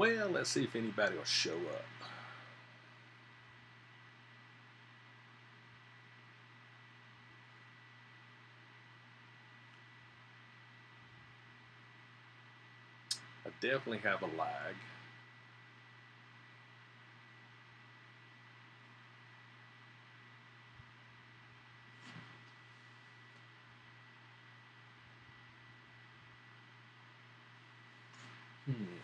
Well, let's see if anybody will show up. I definitely have a lag. Hmm.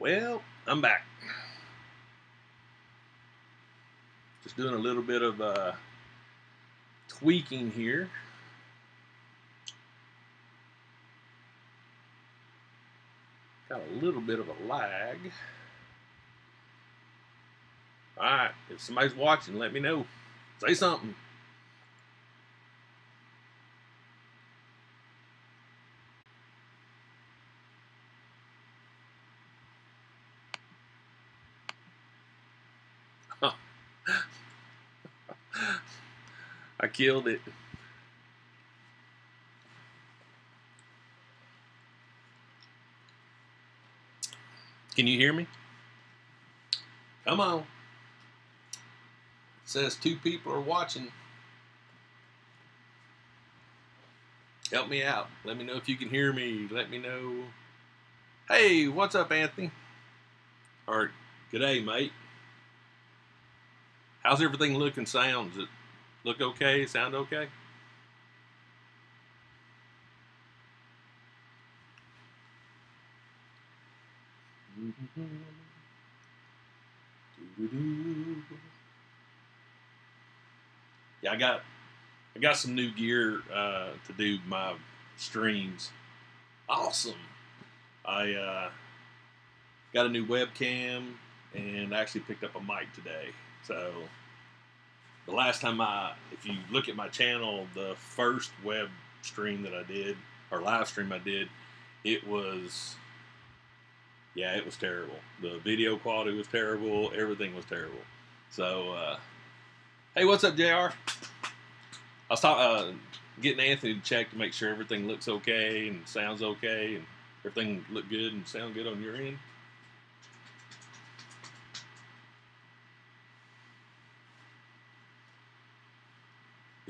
Well, I'm back. Just doing a little bit of uh, tweaking here. Got a little bit of a lag. All right, if somebody's watching, let me know. Say something. I killed it. Can you hear me? Come on. It says two people are watching. Help me out. Let me know if you can hear me. Let me know. Hey, what's up, Anthony? Or, good day, mate. How's everything looking? Sounds it look okay? Sound okay? Yeah, I got I got some new gear uh, to do my streams. Awesome. I uh, got a new webcam and actually picked up a mic today. So the last time I, if you look at my channel, the first web stream that I did or live stream I did, it was, yeah, it was terrible. The video quality was terrible. Everything was terrible. So, uh, hey, what's up, Jr? I was talking, uh, getting Anthony to check to make sure everything looks okay and sounds okay and everything look good and sound good on your end.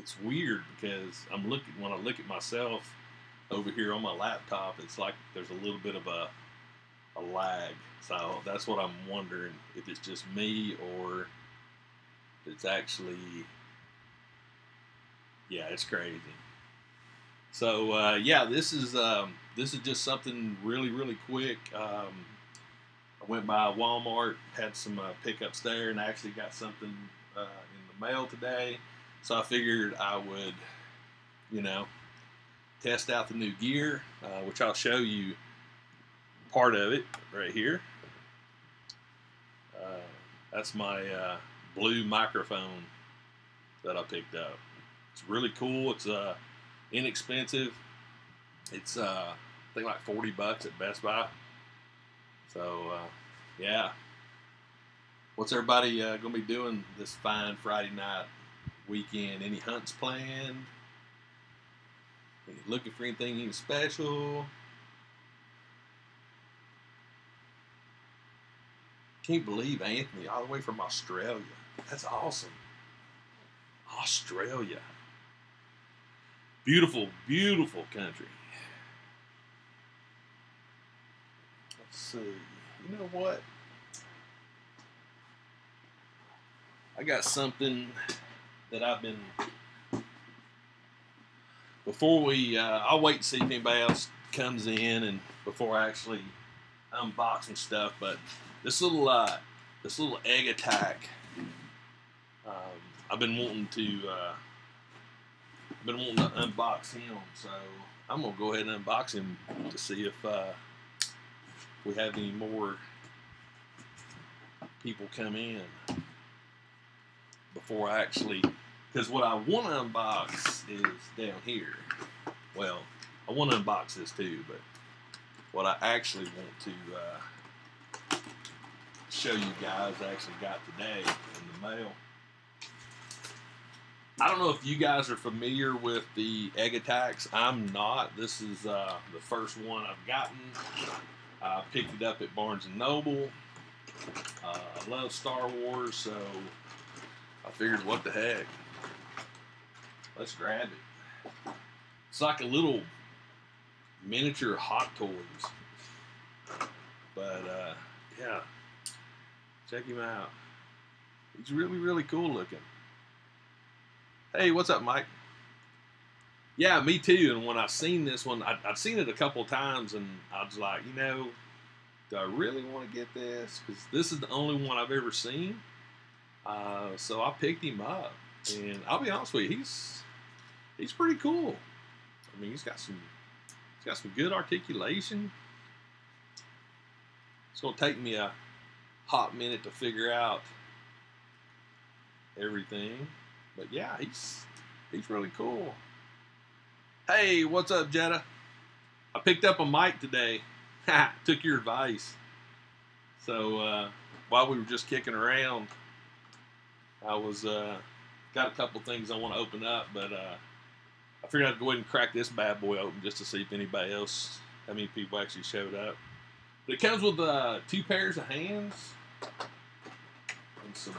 It's weird because I'm looking when I look at myself over here on my laptop, it's like there's a little bit of a a lag. So that's what I'm wondering if it's just me or it's actually yeah, it's crazy. So uh, yeah, this is um, this is just something really really quick. Um, I went by Walmart, had some uh, pickups there, and I actually got something uh, in the mail today. So I figured I would, you know, test out the new gear, uh, which I'll show you part of it right here. Uh, that's my uh, blue microphone that I picked up. It's really cool. It's a inexpensive. It's uh, I think like forty bucks at Best Buy. So uh, yeah, what's everybody uh, gonna be doing this fine Friday night weekend? Any hunts planned? Looking for anything even special? Can't believe Anthony all the way from Australia. That's awesome. Australia. Beautiful, beautiful country. Let's see. You know what? I got something that I've been. Before we, uh, I'll wait to see if anybody else comes in and before I actually unbox stuff. But this little, uh, this little egg attack, um, I've been wanting to, uh, been wanting to unbox him. So I'm gonna go ahead and unbox him to see if uh, we have any more people come in before I actually, because what I want to unbox is down here. Well, I want to unbox this too, but what I actually want to uh, show you guys I actually got today in the mail. I don't know if you guys are familiar with the egg attacks. I'm not. This is uh, the first one I've gotten. I picked it up at Barnes and Noble. Uh, I love Star Wars, so I figured, what the heck? Let's grab it. It's like a little miniature Hot Toys. But, uh, yeah. Check him out. He's really, really cool looking. Hey, what's up, Mike? Yeah, me too. And when I seen this one, I, I'd seen it a couple times, and I was like, you know, do I really want to get this? Because this is the only one I've ever seen. Uh, so I picked him up, and I'll be honest with you, he's he's pretty cool. I mean, he's got some he's got some good articulation. It's gonna take me a hot minute to figure out everything, but yeah, he's he's really cool. Hey, what's up, Jetta? I picked up a mic today. Took your advice. So uh, while we were just kicking around, I was uh, got a couple things I want to open up, but uh, I figured I'd go ahead and crack this bad boy open just to see if anybody else, how many people actually showed up. But it comes with uh, two pairs of hands and some.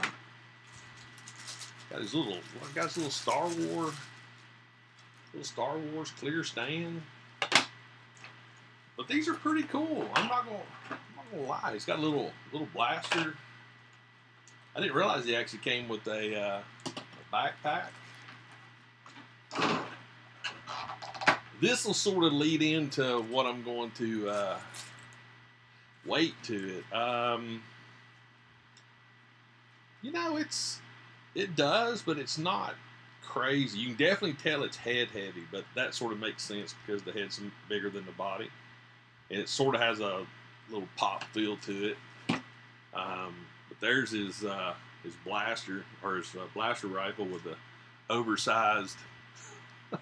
Got his little, got his little Star Wars, little Star Wars clear stand. But these are pretty cool. I'm not gonna, I'm not gonna lie. He's got a little, little blaster. I didn't realize he actually came with a, uh, a backpack. This will sort of lead into what I'm going to uh, weight to it. Um, you know, it's it does, but it's not crazy. You can definitely tell it's head heavy, but that sort of makes sense because the head's bigger than the body, and it sort of has a little pop feel to it. Um, there's his uh, his blaster or his uh, blaster rifle with the oversized,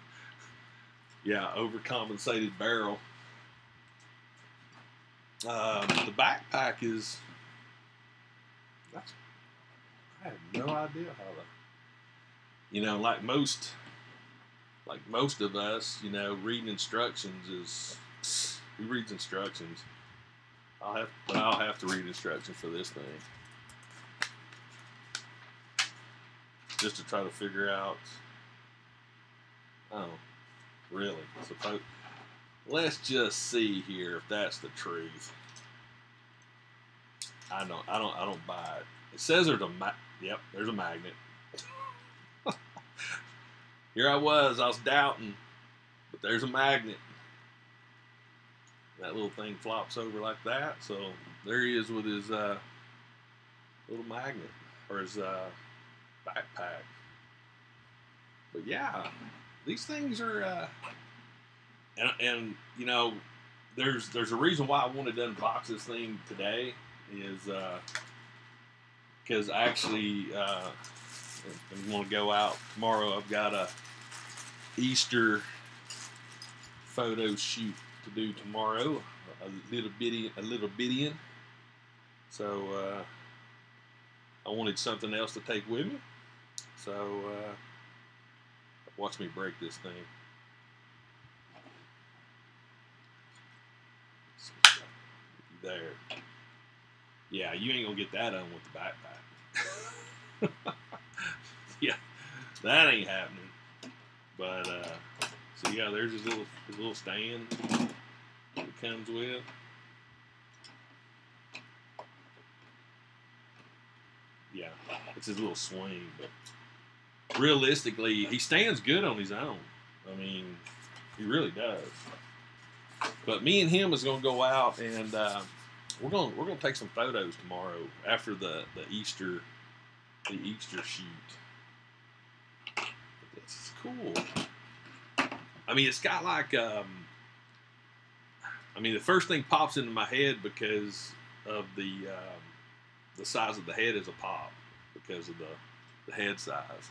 yeah, overcompensated barrel. Um, the backpack is that's I have no idea how to you know like most like most of us you know reading instructions is who reads instructions I'll have but I'll have to read instructions for this thing just to try to figure out oh really? Suppose let's just see here if that's the truth. I don't I don't I don't buy it. It says there's a yep there's a magnet. Here I was I was doubting but there's a magnet. That little thing flops over like that so there he is with his uh, little magnet or his uh, backpack but yeah these things are uh, and, and you know there's there's a reason why I wanted to unbox this thing today is because uh, I actually uh, I'm going to go out tomorrow. I've got a Easter photo shoot to do tomorrow. A little bitty, a little bitty. So uh, I wanted something else to take with me. So uh, watch me break this thing. There. Yeah, you ain't gonna get that on with the backpack. yeah, that ain't happening. But uh, so yeah, there's his little his little stand that it comes with. Yeah, it's his little swing, but realistically, he stands good on his own. I mean, he really does. But me and him is going to go out and uh, we're going we're going to take some photos tomorrow after the the Easter the Easter shoot. This is cool. I mean, it's got like um, I mean, the first thing pops into my head because of the um, the size of the head is a pop because of the the head size.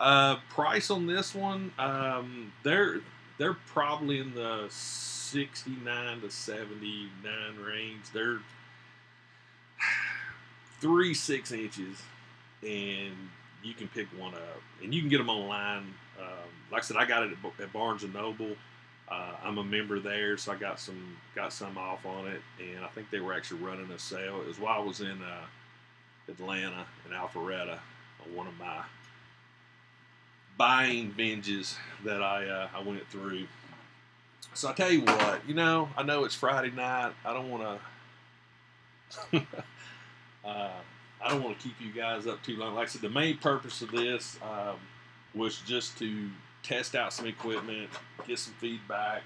Uh, price on this one, um, they're they're probably in the 69 to 79 range. They're three six inches, and you can pick one up, and you can get them online. Um, like I said, I got it at, at Barnes and Noble. Uh, I'm a member there, so I got some got some off on it, and I think they were actually running a sale. It was while I was in uh, Atlanta in Alpharetta on one of my buying binges that I uh, I went through. So I tell you what, you know, I know it's Friday night. I don't want to. uh, I don't want to keep you guys up too long. Like I said, the main purpose of this um, was just to test out some equipment, get some feedback,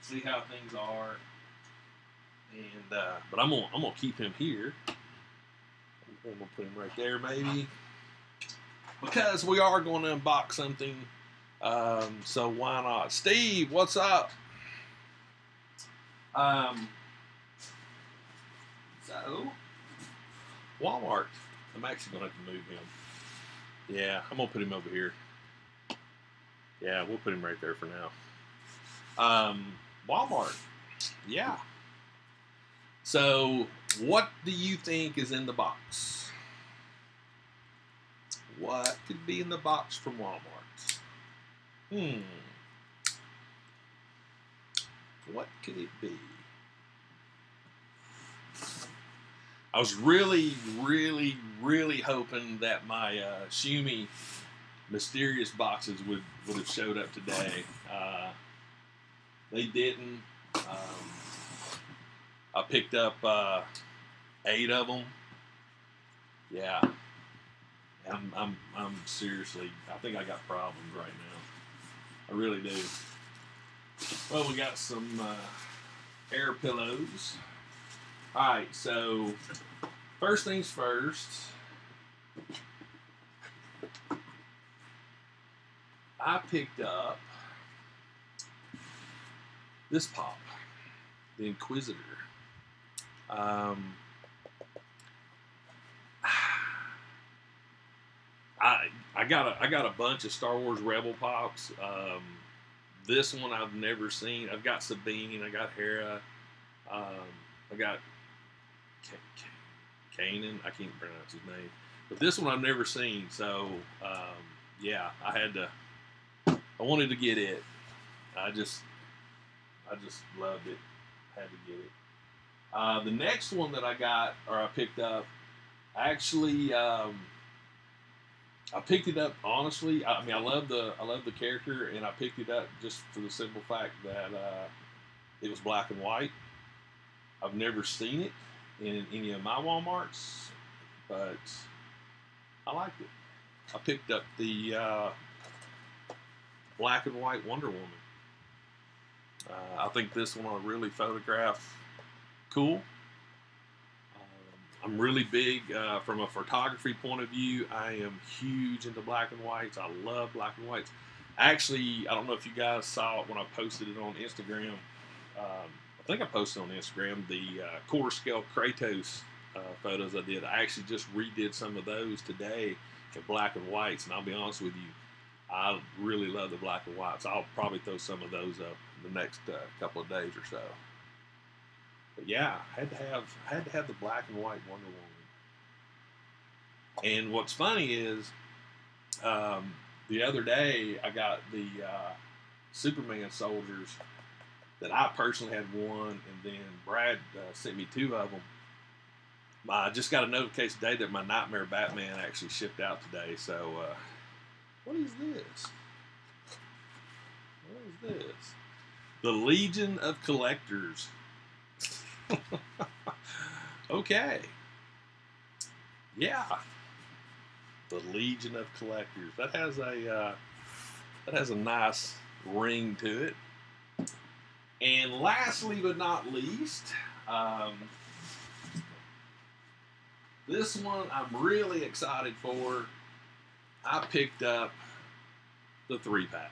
see how things are. And uh, but I'm gonna I'm gonna keep him here. I'm gonna put him right there, maybe because we are going to unbox something. Um, so why not? Steve, what's up? Um, so, Walmart. I'm actually going to have to move him. Yeah, I'm going to put him over here. Yeah, we'll put him right there for now. Um, Walmart. Yeah. So, what do you think is in the box? What could be in the box from Walmart? Hmm. What could it be? I was really, really, really hoping that my uh, Shumi mysterious boxes would, would have showed up today. Uh, they didn't. Um, I picked up uh, eight of them. Yeah, I'm, I'm, I'm seriously, I think I got problems right now. I really do. Well, we got some uh, air pillows. All right, so first things first. I picked up this pop, the Inquisitor. Um, I I got a I got a bunch of Star Wars Rebel pops. Um, this one I've never seen. I've got Sabine. I got Hera. Um, I got Kanan. I can't pronounce his name, but this one I've never seen. So um, yeah, I had to. I wanted to get it. I just I just loved it. Had to get it. Uh, the next one that I got or I picked up, actually. Um, I picked it up honestly. I mean, I love the I love the character, and I picked it up just for the simple fact that uh, it was black and white. I've never seen it in any of my WalMarts, but I liked it. I picked up the uh, black and white Wonder Woman. Uh, I think this one will really photograph cool. I'm really big uh, from a photography point of view. I am huge into black and whites. I love black and whites. Actually, I don't know if you guys saw it when I posted it on Instagram. Um, I think I posted on Instagram the uh, quarter scale Kratos uh, photos I did. I actually just redid some of those today in black and whites, and I'll be honest with you, I really love the black and whites. I'll probably throw some of those up the next uh, couple of days or so. But yeah, had to have had to have the black and white Wonder Woman. And what's funny is, um, the other day I got the uh, Superman soldiers that I personally had one, and then Brad uh, sent me two of them. I just got a notification today that my Nightmare Batman actually shipped out today. So, uh, what is this? What is this? The Legion of Collectors. okay. Yeah. The Legion of Collectors. That has a uh, that has a nice ring to it. And lastly but not least, um, this one I'm really excited for. I picked up the three pack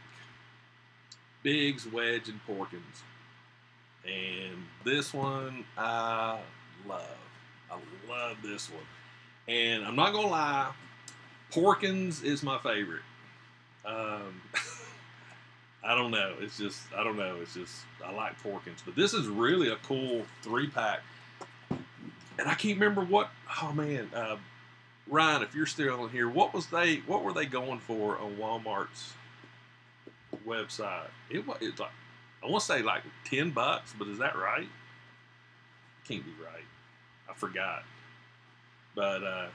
Biggs, Wedge, and Porkins. And this one I love. I love this one. And I'm not going to lie, Porkins is my favorite. Um, I don't know. It's just I don't know. It's just I like Porkins, but this is really a cool three pack. And I can't remember what. Oh man, uh, Ryan, if you're still in here, what was they? What were they going for on Walmart's website? It was it's like I want to say like ten bucks, but is that right? Can't be right. I forgot. But uh,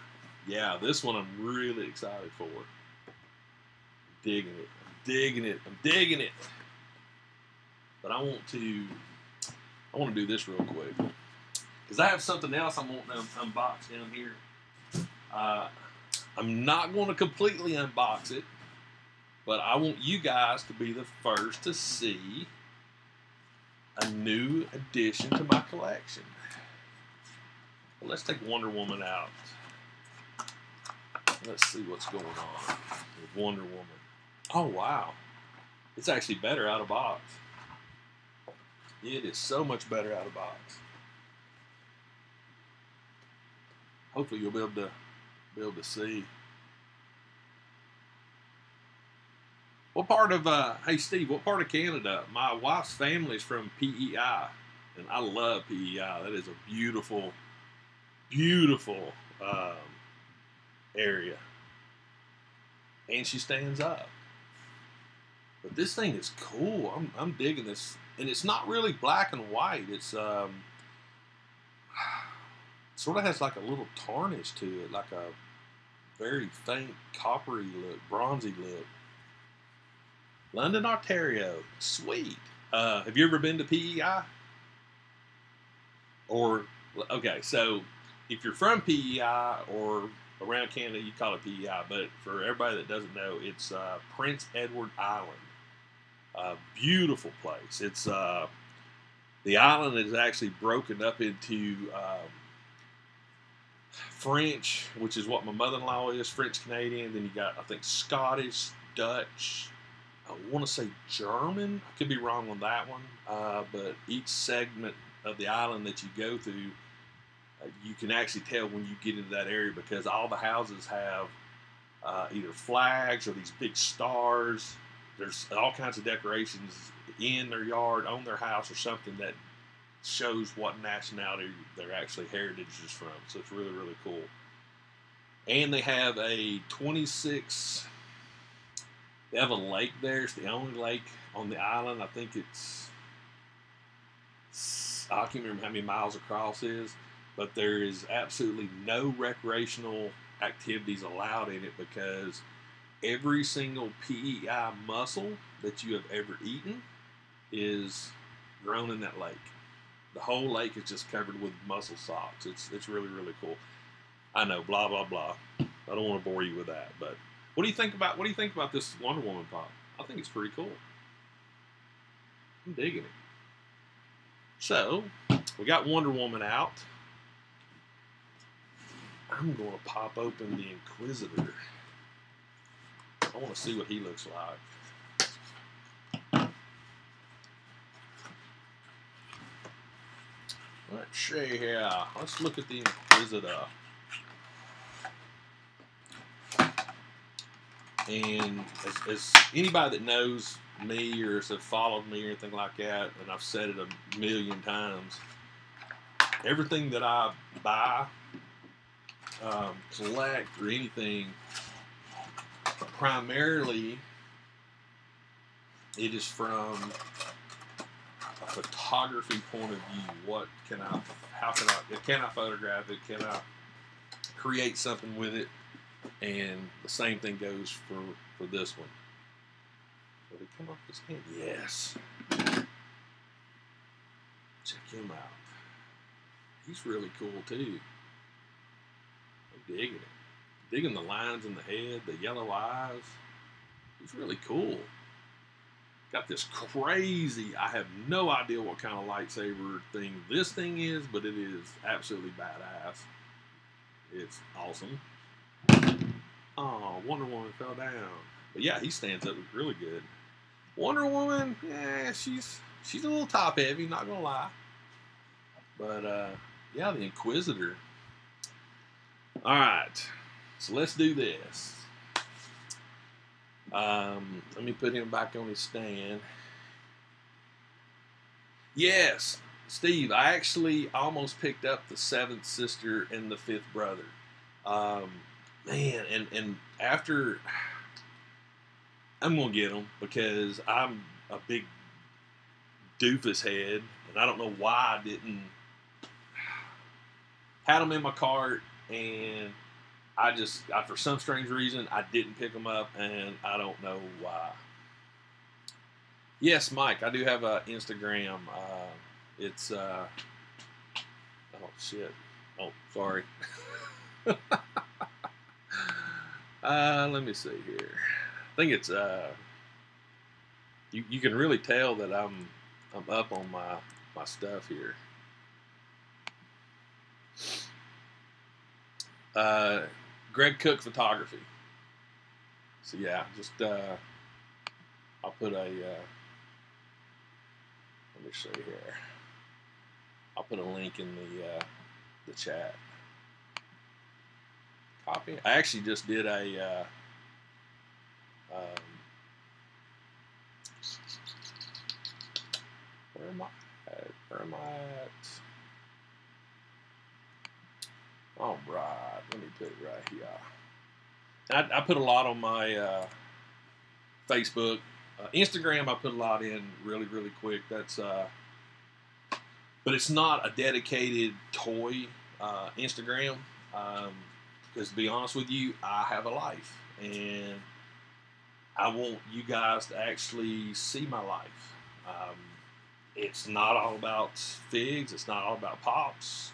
yeah, this one I'm really excited for. Digging it digging it. I'm digging it. But I want to, I want to do this real quick because I have something else I want to unbox down here. Uh, I'm not going to completely unbox it, but I want you guys to be the first to see a new addition to my collection. Let's take Wonder Woman out. Let's see what's going on with Wonder Woman. Oh wow, it's actually better out of box. It is so much better out of box. Hopefully you'll be able to be able to see. What part of uh hey Steve, what part of Canada? My wife's family is from PEI and I love PEI. That is a beautiful, beautiful um, area. And she stands up. But this thing is cool. I'm, I'm digging this. And it's not really black and white. It's um, sort of has like a little tarnish to it, like a very faint coppery look, bronzy look. London, Ontario. Sweet. Uh, have you ever been to PEI? Or, okay, so if you're from PEI or around Canada, you call it PEI, but for everybody that doesn't know, it's uh, Prince Edward Island. A beautiful place. It's uh, the island is actually broken up into um, French, which is what my mother-in-law is, French Canadian. Then you got I think Scottish, Dutch. I want to say German. I could be wrong on that one, uh, but each segment of the island that you go through, uh, you can actually tell when you get into that area because all the houses have uh, either flags or these big stars there's all kinds of decorations in their yard, on their house, or something that shows what nationality their actually heritage is from. So it's really, really cool. And they have a 26. They have a lake there. It's the only lake on the island. I think it's. I can't remember how many miles across is, but there is absolutely no recreational activities allowed in it because every single PEI mussel that you have ever eaten is grown in that lake. The whole lake is just covered with mussel socks. It's it's really really cool. I know, blah blah blah. I don't want to bore you with that, but what do you think about what do you think about this Wonder Woman pop? I think it's pretty cool. I'm digging it. So we got Wonder Woman out. I'm going to pop open the Inquisitor. I want to see what he looks like. Let's see here. Let's look at the Inquisitor. And as, as anybody that knows me or has followed me or anything like that, and I've said it a million times, everything that I buy, um, collect, or anything, primarily it is from a photography point of view. What can I, how can I, can I photograph it? Can I create something with it? And the same thing goes for, for this one. Did he come off the stand? Yes. Check him out. He's really cool too. I'm digging it. Digging the lines in the head, the yellow eyes. He's really cool. Got this crazy, I have no idea what kind of lightsaber thing this thing is, but it is absolutely badass. It's awesome. Oh, Wonder Woman fell down. But yeah, he stands up really good. Wonder Woman, yeah, she's she's a little top heavy, not gonna lie. But uh, yeah, the Inquisitor. All right, so let's do this. Um, let me put him back on his stand. Yes, Steve, I actually almost picked up the seventh sister and the fifth brother. Um, man, and and after I'm gonna get them because I'm a big doofus head, and I don't know why I didn't had them in my cart, and I just I, for some strange reason I didn't pick them up, and I don't know why. Yes, Mike, I do have a Instagram. Uh, it's uh, oh shit. Oh, sorry. uh, let me see here. I think it's uh, you, you can really tell that I'm I'm up on my my stuff here. Uh, Greg Cook Photography. So yeah, just uh, I'll put a uh, let me you here. I'll put a link in the uh, the chat. I actually just did a uh, um, where am I at? Where am I at? All right, let me put it right here. I, I put a lot on my uh, Facebook, uh, Instagram. I put a lot in really, really quick. That's, uh, but it's not a dedicated toy uh, Instagram. Um, because to be honest with you, I have a life, and I want you guys to actually see my life. Um, it's not all about figs. It's not all about pops.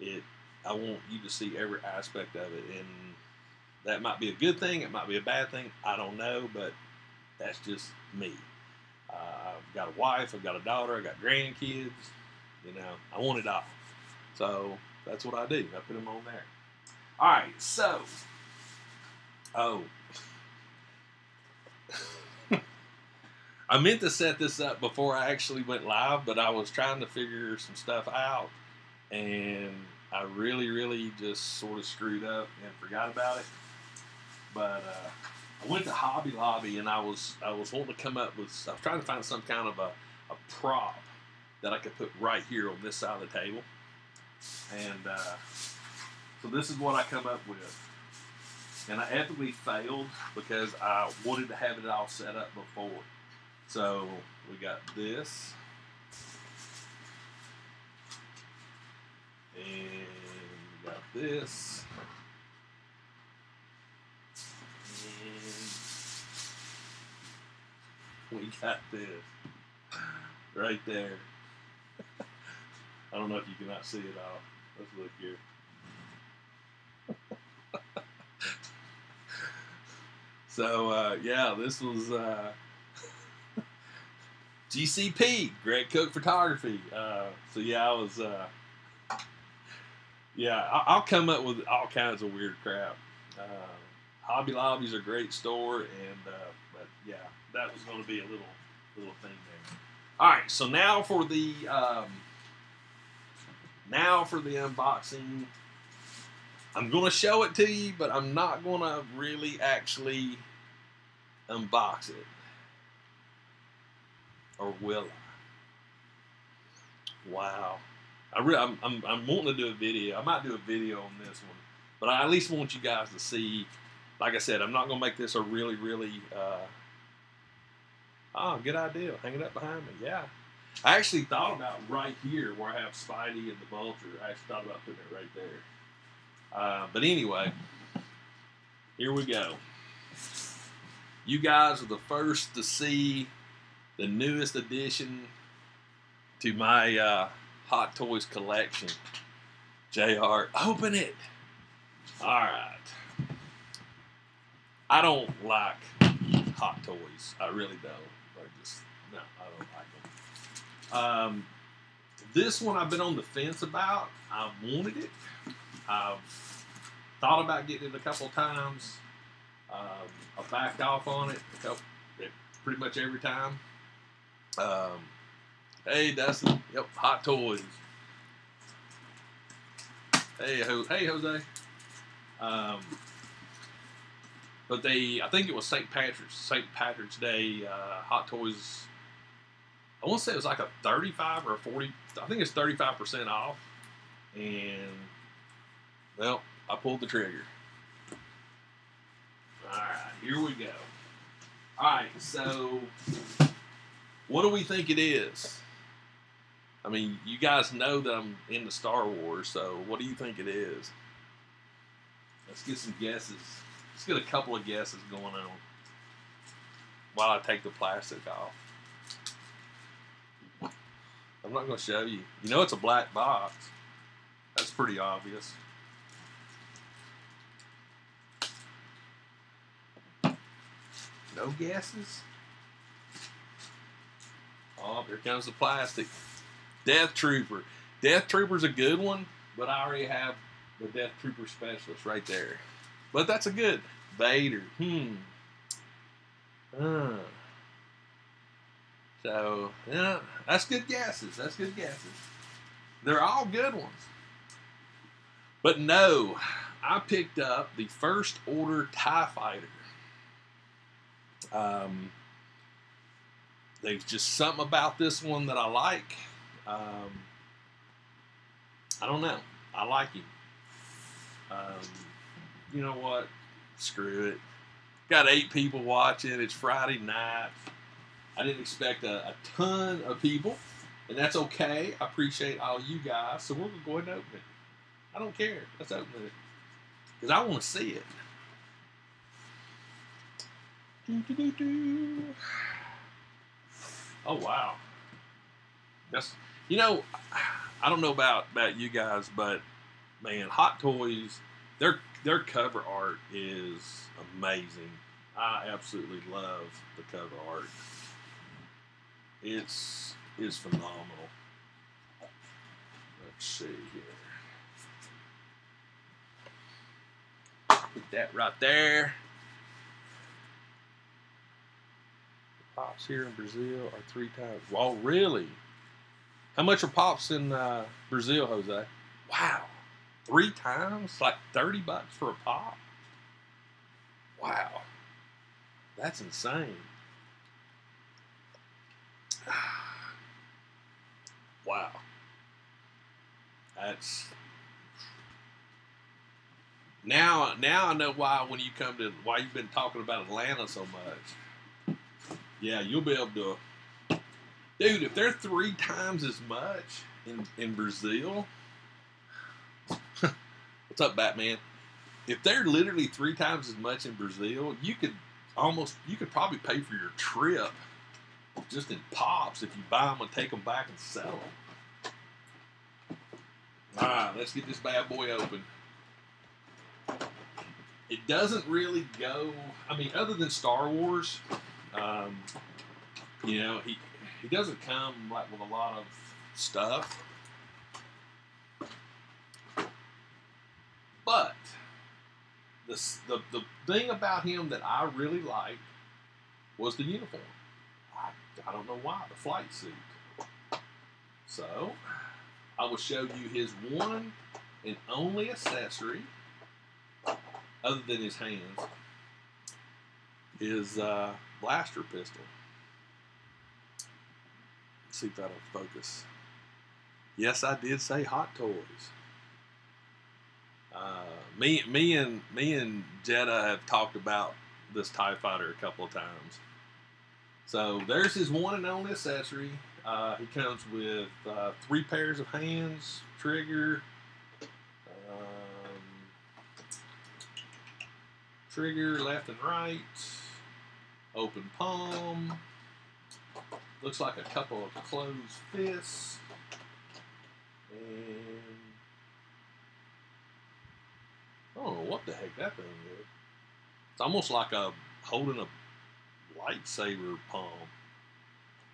It. I want you to see every aspect of it, and that might be a good thing. It might be a bad thing. I don't know, but that's just me. Uh, I've got a wife. I've got a daughter. I got grandkids. You know, I want it all. So that's what I do. I put them on there. All right. So, oh, I meant to set this up before I actually went live, but I was trying to figure some stuff out, and I really, really just sort of screwed up and forgot about it. But uh, I went to Hobby Lobby, and I was I was wanting to come up with I was trying to find some kind of a, a prop that I could put right here on this side of the table, and uh, so this is what I come up with. And I ethically failed because I wanted to have it all set up before. So we got this. And we got this. And we got this. Right there. I don't know if you cannot see it all. Let's look here. So uh, yeah, this was uh, GCP, Greg Cook Photography. Uh, so yeah, I was. Uh, yeah, I- will come up with all kinds of weird crap. Uh, Hobby Lobby's a great store, and uh, but yeah, that was going to be a little little thing there. All right, so now for the um, now for the unboxing. I'm going to show it to you, but I'm not going to really actually unbox it. Or will I? Wow. I really, I'm, I'm, I'm wanting to do a video. I might do a video on this one, but I at least want you guys to see. Like I said, I'm not gonna make this a really, really. Uh, oh, good idea. Hang it up behind me. Yeah. I actually thought about right here where I have Spidey and the Vulture. I actually thought about putting it right there. Uh, but anyway, here we go. You guys are the first to see the newest addition to my uh, Hot Toys collection. JR, open it. All right. I don't like Hot Toys. I really don't. I just, no, I don't like them. Um, this one I've been on the fence about. I wanted it. I've thought about getting it a couple times. Um, I backed off on it, couple, pretty much every time. Um, hey, Dustin. Yep, Hot Toys. Hey, Ho- hey, Jose. Um, but they, I think it was St. Patrick's St. Patrick's Day. Uh, Hot Toys. I want to say it was like a thirty-five or a forty. I think it's thirty-five percent off. And well, I pulled the trigger. All right, here we go. All right, so what do we think it is? I mean, you guys know that I'm into Star Wars, so what do you think it is? Let's get some guesses. Let's get a couple of guesses going on while I take the plastic off. I'm not going to show you. You know it's a black box. That's pretty obvious. No gases? Oh, here comes the plastic. Death Trooper. Death Trooper's a good one, but I already have the Death Trooper specialist right there. But that's a good Vader. Hmm. Uh. So yeah, that's good guesses. That's good guesses. They're all good ones. But no, I picked up the first order TIE fighter. Um, there's just something about this one that I like. Um, I don't know. I like him. Um, you know what? Screw it. Got eight people watching. It's Friday night. I didn't expect a, a ton of people, and that's okay. I appreciate all you guys. So we're gonna go ahead and open it. I don't care. Let's open it because I want to see it. Oh wow. That's you know, I don't know about about you guys, but man, Hot Toys, their their cover art is amazing. I absolutely love the cover art. It's is phenomenal. Let's see here. Put that right there. Pops here in Brazil are three times. Well, really? How much are pops in uh, Brazil, Jose? Wow, three times? Like thirty bucks for a pop? Wow, that's insane. Wow, that's now. Now I know why when you come to why you've been talking about Atlanta so much. Yeah, you'll be able to. Dude, if they're three times as much in, in Brazil, what's up, Batman? If they're literally three times as much in Brazil, you could almost, you could probably pay for your trip just in pops if you buy them and take them back and sell them. All right, let's get this bad boy open. It doesn't really go. I mean, other than Star Wars, um, you know, he he doesn't come like with a lot of stuff. But the, the the thing about him that I really liked was the uniform. I, I don't know why the flight suit. So I will show you his one and only accessory, other than his hands. his uh, blaster pistol. Let's see if that'll focus. Yes, I did say Hot Toys. Uh, me, me and me and Jetta have talked about this Tie Fighter a couple of times. So there's his one and only accessory. Uh, he comes with uh, three pairs of hands, trigger, um, trigger left and right, open palm. Looks like a couple of closed fists. And I don't know what the heck that thing is. It's almost like a holding a lightsaber palm.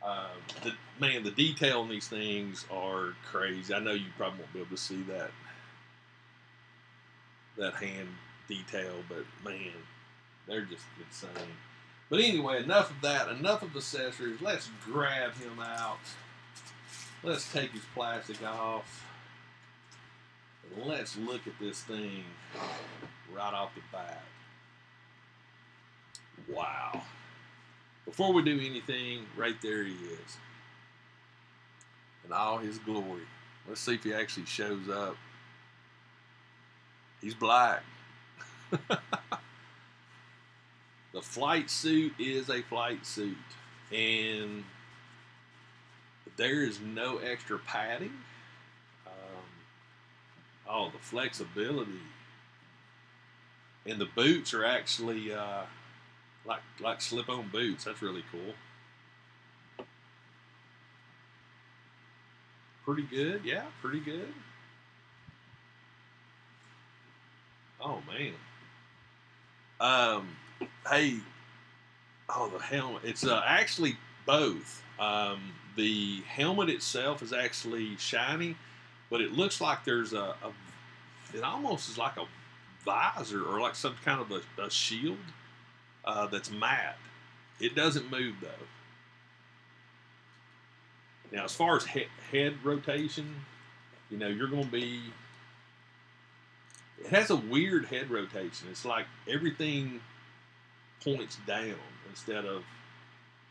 Uh, the, man, the detail on these things are crazy. I know you probably won't be able to see that that hand detail, but man, they're just insane. But anyway, enough of that. Enough of accessories. Let's grab him out. Let's take his plastic off. Let's look at this thing right off the bat. Wow. Before we do anything, right there he is. In all his glory. Let's see if he actually shows up. He's black. the flight suit is a flight suit. And there is no extra padding. Um, oh, the flexibility. And the boots are actually uh, like like slip-on boots. That's really cool. Pretty good, yeah, pretty good. Oh man. Um, hey, oh the helmet. It's uh, actually both. Um, the helmet itself is actually shiny, but it looks like there's a, a it almost is like a visor or like some kind of a, a shield uh, that's matte. It doesn't move though. Now, as far as he- head rotation, you know, you're going to be. It has a weird head rotation. It's like everything points down instead of.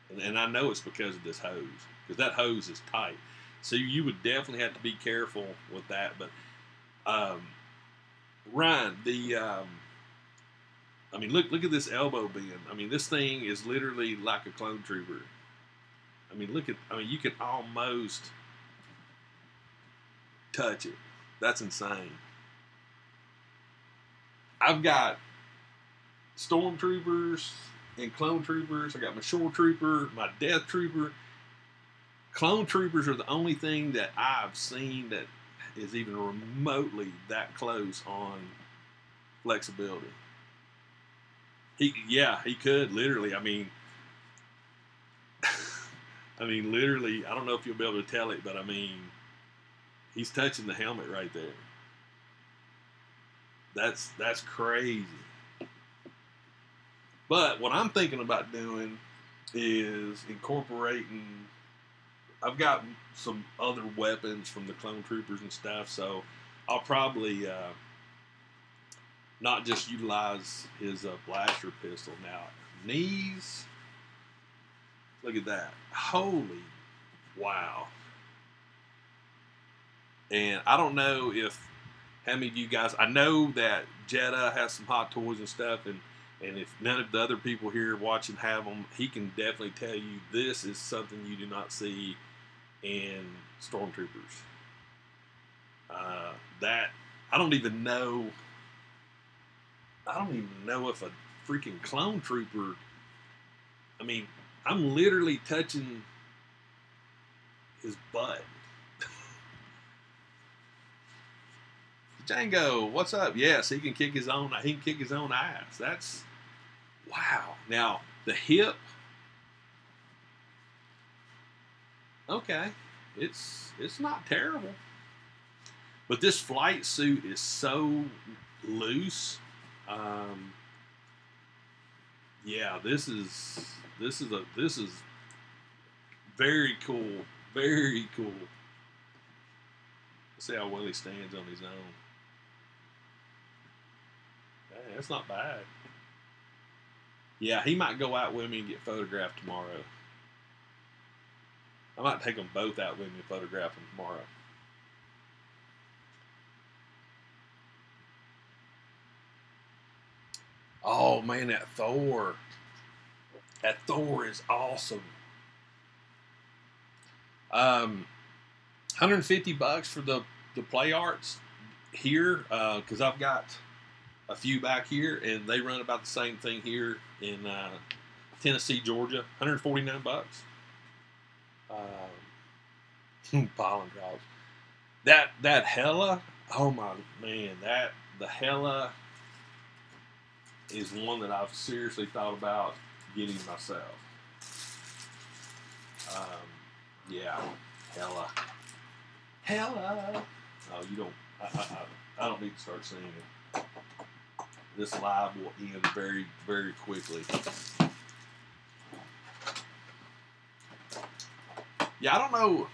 And, and I know it's because of this hose, because that hose is tight. So you would definitely have to be careful with that. But, um, Ryan, the. Um, I mean, look look at this elbow bend. I mean, this thing is literally like a clone trooper. I mean, look at. I mean, you can almost touch it. That's insane. I've got stormtroopers and clone troopers. I got my shore trooper, my death trooper. Clone troopers are the only thing that I've seen that is even remotely that close on flexibility. He, yeah, he could literally. I mean, I mean, literally. I don't know if you'll be able to tell it, but I mean, he's touching the helmet right there. That's that's crazy. But what I'm thinking about doing is incorporating. I've got some other weapons from the clone troopers and stuff, so I'll probably. Uh, not just utilize his uh, blaster pistol. Now, knees, look at that. Holy wow. And I don't know if how many of you guys, I know that Jetta has some hot toys and stuff, and, and if none of the other people here watching have them, he can definitely tell you this is something you do not see in Stormtroopers. Uh, that, I don't even know I don't even know if a freaking clone trooper. I mean, I'm literally touching his butt. Django, what's up? Yes, he can kick his own. He can kick his own ass. That's wow. Now the hip. Okay, it's it's not terrible, but this flight suit is so loose um, yeah, this is this is a this is very cool, very cool. Let's see how well he stands on his own. Hey, that's not bad. Yeah, he might go out with me and get photographed tomorrow. I might take them both out with me and photograph them tomorrow. Oh man, that Thor. That Thor is awesome. Um, 150 bucks for the the play arts here because uh, I've got a few back here, and they run about the same thing here in uh, Tennessee, Georgia. 149 bucks. Um, pollen drops. That that Hela. Oh my man, that the Hela is one that I've seriously thought about getting myself. Um, yeah, Hella. Hella. Oh, you don't. I, I, I don't need to start singing. This live will end very, very quickly. Yeah, I don't know.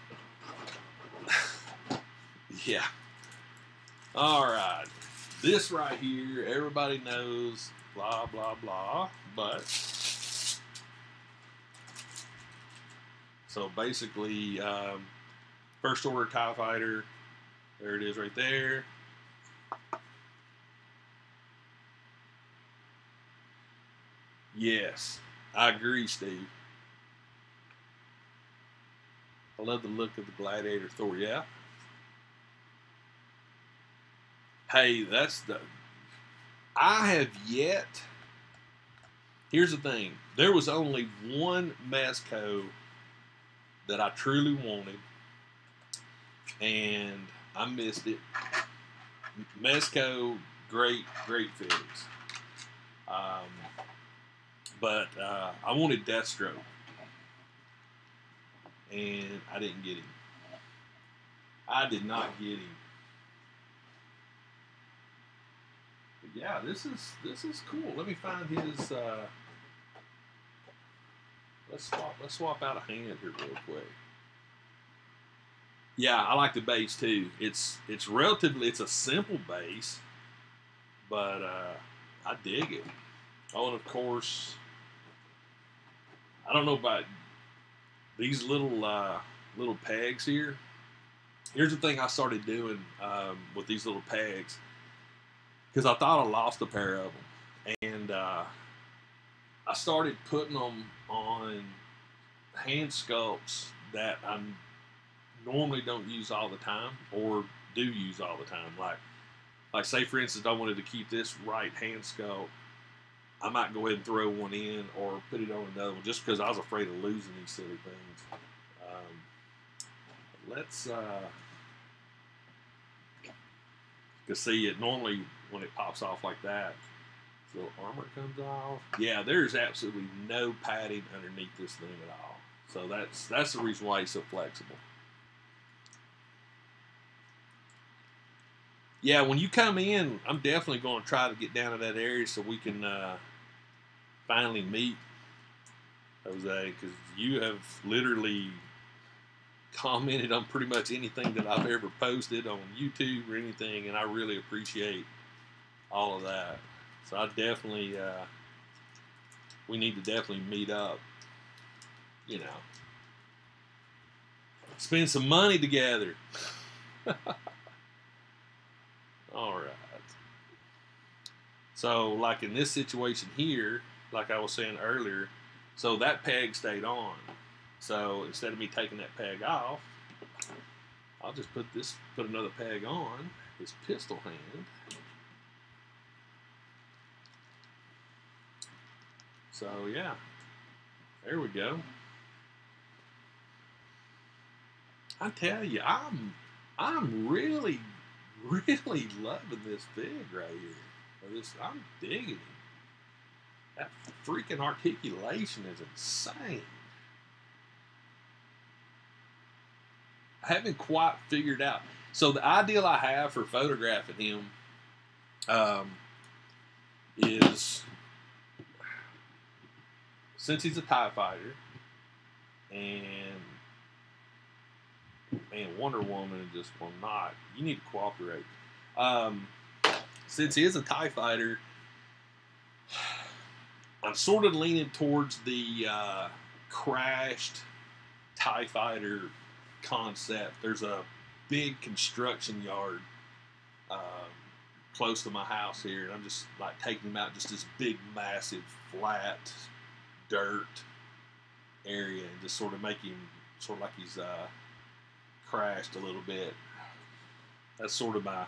yeah. All right. This right here, everybody knows, blah, blah, blah. But, so basically, um, first order TIE fighter, there it is right there. Yes, I agree, Steve. I love the look of the Gladiator Thor. Yeah. Hey, that's the. I have yet. Here's the thing. There was only one Mezco that I truly wanted, and I missed it. Mezco, great, great fittings. Um, but uh, I wanted Deathstroke, and I didn't get him. I did not get him. But yeah, this is this is cool. Let me find his. Uh, let's swap. Let's swap out a hand here real quick. Yeah, I like the base too. It's it's relatively it's a simple base, but uh, I dig it. Oh, and of course, I don't know about these little uh, little pegs here. Here's the thing I started doing um, with these little pegs because I thought I lost a pair of them, and uh, I started putting them on hand sculpts that I normally don't use all the time or do use all the time. Like, like say for instance, I wanted to keep this right hand sculpt I might go ahead and throw one in or put it on another one just because I was afraid of losing these silly things. Um, let's, uh, see it normally when it pops off like that, the armor comes off. Yeah, there's absolutely no padding underneath this thing at all. So that's that's the reason why it's so flexible. Yeah, when you come in, I'm definitely going to try to get down to that area so we can uh, finally meet Jose because you have literally commented on pretty much anything that I've ever posted on YouTube or anything, and I really appreciate all of that. So I definitely, uh, we need to definitely meet up. You know, spend some money together. all right. So, like in this situation here, like I was saying earlier, so that peg stayed on. So instead of me taking that peg off, I'll just put this, put another peg on, this pistol hand. So yeah, there we go. I tell you, I'm, I'm really, really loving this fig right here. This, I'm digging it. That freaking articulation is insane. I haven't quite figured out. So the ideal I have for photographing him um, is since he's a Tie Fighter, and man, Wonder Woman just will not. You need to cooperate. Um, since he is a Tie Fighter I'm sort of leaning towards the uh, crashed Tie Fighter concept. There's a big construction yard um, close to my house here, and I'm just like taking them out just this big, massive, flat dirt area, and just sort of making him sort of like he's uh, crashed a little bit. That's sort of my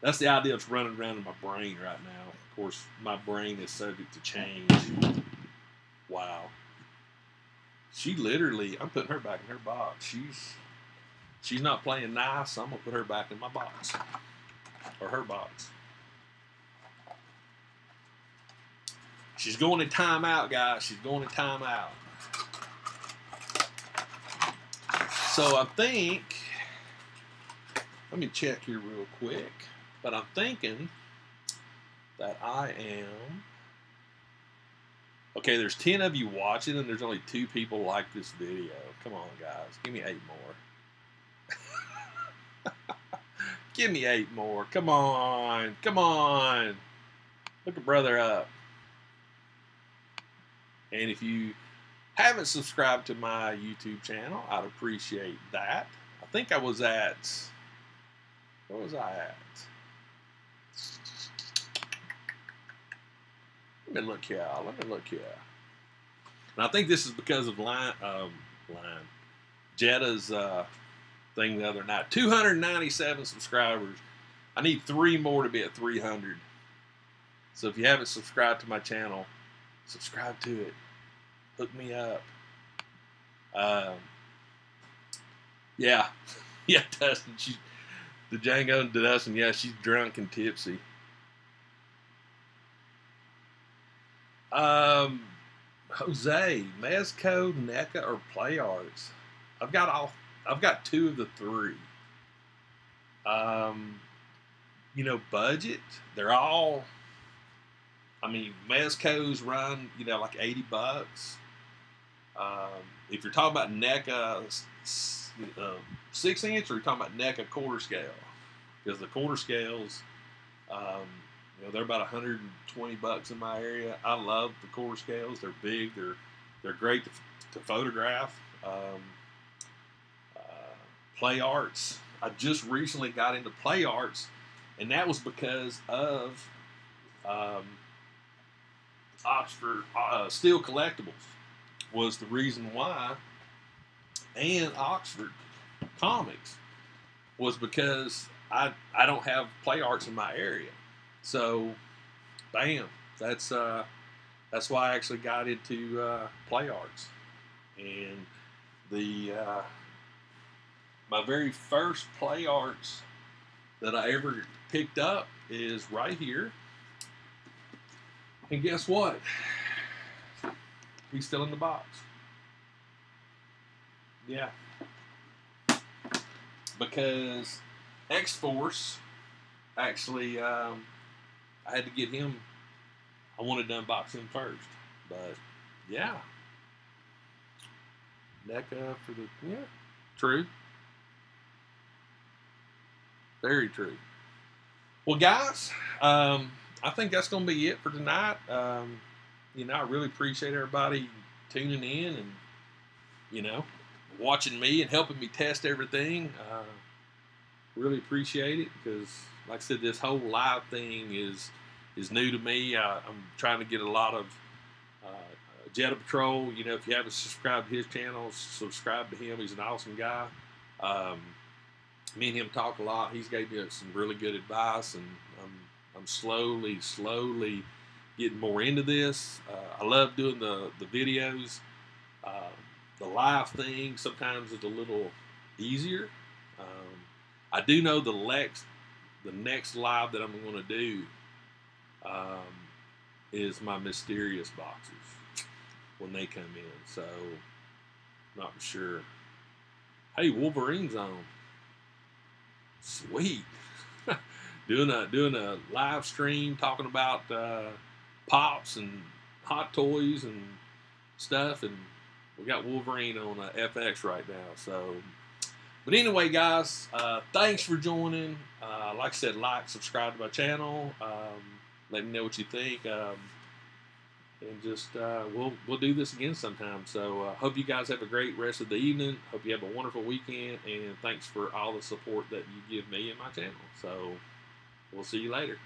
that's the idea that's running around in my brain right now. Course, my brain is subject to change. Wow. She literally, I'm putting her back in her box. She's she's not playing nice. I'm gonna put her back in my box or her box. She's going to timeout, guys. She's going to timeout. So I think, let me check here real quick. But I'm thinking that I am. Okay, there's 10 of you watching, and there's only two people like this video. Come on, guys. Give me eight more. Give me eight more. Come on. Come on. Look a brother up. And if you haven't subscribed to my YouTube channel, I'd appreciate that. I think I was at. What was I at? Let me look here. Let me look here. And I think this is because of line, um, line, Jetta's uh, thing the other night. 297 subscribers. I need three more to be at 300. So if you haven't subscribed to my channel, subscribe to it. Hook me up. Um, yeah, yeah, Dustin. She, the Django and Dustin. Yeah, she's drunk and tipsy. Um, Jose, Mezco, NECA, or Play Arts. I've got all. I've got two of the three. Um, you know, budget. They're all. I mean, Mezco's run you know like eighty bucks. Um, if you're talking about NECA uh, six inch, or you're talking about NECA quarter scale, because the quarter scales. Um, know, they're about 120 bucks in my area. I love the core scales. They're big. They're they're great to, to photograph. Um, uh, play arts. I just recently got into play arts, and that was because of um, Oxford uh, Steel Collectibles was the reason why, and Oxford Comics was because I I don't have play arts in my area. So, bam, that's uh, that's why I actually got into uh, play arts, and the uh, my very first play arts that I ever picked up is right here. And guess what? He's still in the box. Yeah. Because X Force actually um, I had to get him. I wanted to unbox him first, but yeah, NECA for the yeah, true, very true. Well, guys, um, I think that's going to be it for tonight. Um, you know, I really appreciate everybody tuning in and you know watching me and helping me test everything. Uh, really appreciate it because, like I said, this whole live thing is is new to me. I, am trying to get a lot of uh, Jetta Patrol. You know, if you haven't subscribed to his channel, subscribe to him. He's an awesome guy. Um, me and him talk a lot. He's gave me some really good advice, and I'm, I'm slowly, slowly getting more into this. Uh, I love doing the, the videos. Uh, the live thing sometimes is a little easier. Um, I do know the next the next live that I'm going to do um, is my mysterious boxes when they come in. So, not sure. Hey, Wolverine's on. Sweet. doing a doing a live stream talking about uh, pops and hot toys and stuff, and we got Wolverine on uh, FX right now. So, but anyway, guys, uh, thanks for joining. Uh, like I said, like, subscribe to my channel. Um, let me know what you think. Um, and just uh, we'll we'll do this again sometime. So uh, hope you guys have a great rest of the evening. Hope you have a wonderful weekend, and thanks for all the support that you give me and my channel. So we'll see you later.